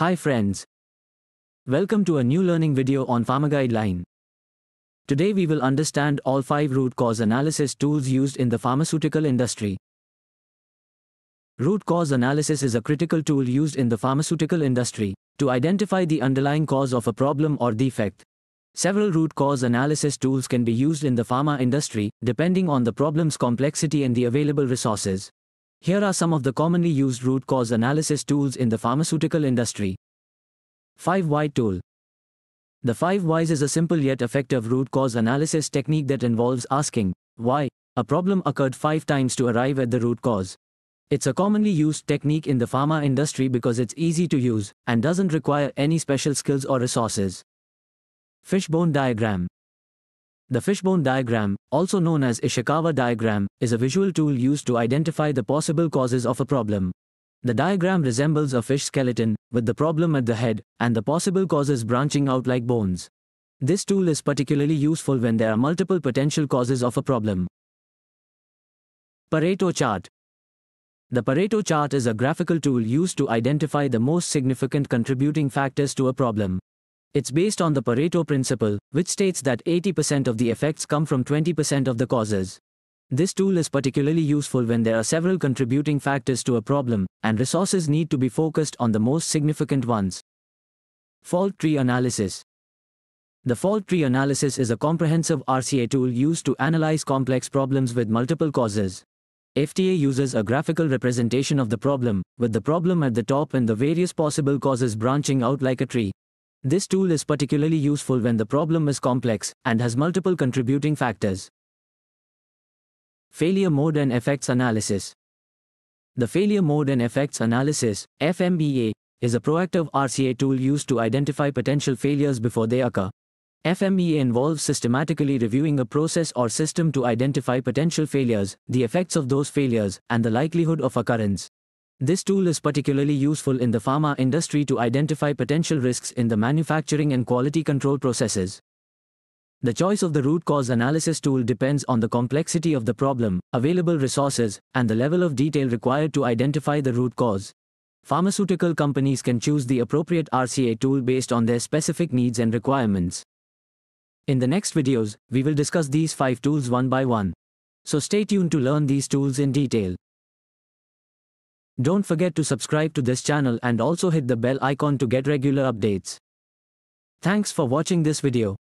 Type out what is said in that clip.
Hi friends. Welcome to a new learning video on PharmaGuideline. Today we will understand all 5 root cause analysis tools used in the pharmaceutical industry. Root cause analysis is a critical tool used in the pharmaceutical industry to identify the underlying cause of a problem or defect. Several root cause analysis tools can be used in the pharma industry depending on the problem's complexity and the available resources. Here are some of the commonly used root cause analysis tools in the pharmaceutical industry. 5 Why tool. The 5 whys is a simple yet effective root cause analysis technique that involves asking why a problem occurred 5 times to arrive at the root cause. It's a commonly used technique in the pharma industry because it's easy to use and doesn't require any special skills or resources. Fishbone diagram. The fishbone diagram, also known as Ishikawa diagram, is a visual tool used to identify the possible causes of a problem. The diagram resembles a fish skeleton, with the problem at the head, and the possible causes branching out like bones. This tool is particularly useful when there are multiple potential causes of a problem. Pareto chart. The Pareto chart is a graphical tool used to identify the most significant contributing factors to a problem. It's based on the Pareto principle, which states that 80% of the effects come from 20% of the causes. This tool is particularly useful when there are several contributing factors to a problem, and resources need to be focused on the most significant ones. Fault tree analysis. The fault tree analysis is a comprehensive RCA tool used to analyze complex problems with multiple causes. FTA uses a graphical representation of the problem, with the problem at the top and the various possible causes branching out like a tree. This tool is particularly useful when the problem is complex and has multiple contributing factors. Failure Mode and Effects Analysis The Failure Mode and Effects Analysis, FMEA, is a proactive RCA tool used to identify potential failures before they occur. FMEA involves systematically reviewing a process or system to identify potential failures, the effects of those failures, and the likelihood of occurrence. This tool is particularly useful in the pharma industry to identify potential risks in the manufacturing and quality control processes. The choice of the root cause analysis tool depends on the complexity of the problem, available resources, and the level of detail required to identify the root cause. Pharmaceutical companies can choose the appropriate RCA tool based on their specific needs and requirements. In the next videos, we will discuss these 5 tools one by one. So stay tuned to learn these tools in detail. Don't forget to subscribe to this channel and also hit the bell icon to get regular updates. Thanks for watching this video.